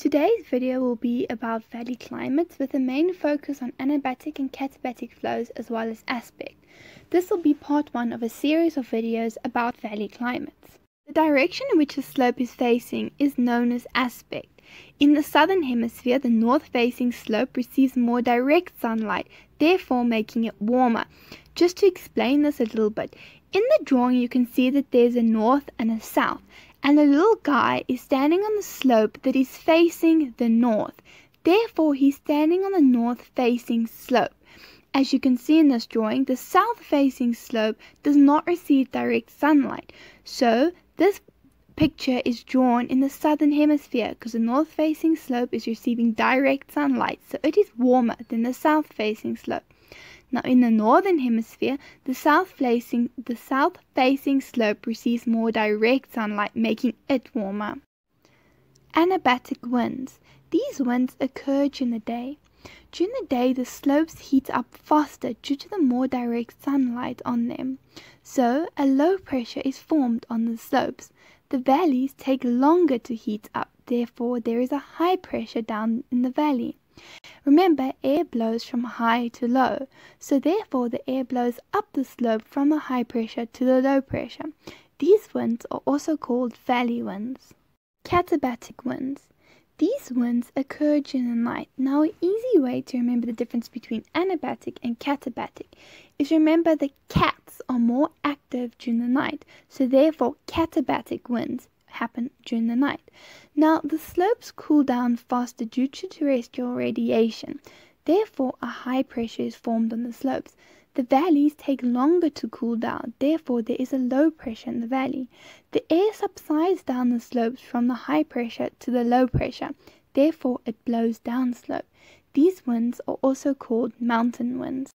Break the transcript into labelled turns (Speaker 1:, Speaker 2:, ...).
Speaker 1: Today's video will be about valley climates with a main focus on anabatic and katabatic flows as well as aspect. This will be part one of a series of videos about valley climates. The direction in which a slope is facing is known as aspect. In the southern hemisphere, the north facing slope receives more direct sunlight, therefore making it warmer. Just to explain this a little bit, in the drawing you can see that there's a north and a south and the little guy is standing on the slope that is facing the north. Therefore, he's standing on the north facing slope. As you can see in this drawing, the south facing slope does not receive direct sunlight. So, this picture is drawn in the southern hemisphere because the north facing slope is receiving direct sunlight, so it is warmer than the south facing slope. Now in the northern hemisphere, the south facing the south facing slope receives more direct sunlight, making it warmer. Anabatic winds. These winds occur during the day. During the day, the slopes heat up faster due to the more direct sunlight on them. So, a low pressure is formed on the slopes. The valleys take longer to heat up, therefore, there is a high pressure down in the valley. Remember, air blows from high to low, so therefore the air blows up the slope from the high pressure to the low pressure. These winds are also called valley winds. Katabatic winds. These winds occur during the night. Now, an easy way to remember the difference between anabatic and katabatic is remember that cats are more active during the night, so therefore katabatic winds happen during the night. Now, the slopes cool down faster due to terrestrial radiation. Therefore, a high pressure is formed on the slopes. The valleys take longer to cool down, therefore there is a low pressure in the valley. The air subsides down the slopes from the high pressure to the low pressure, therefore it blows downslope. These winds are also called mountain winds.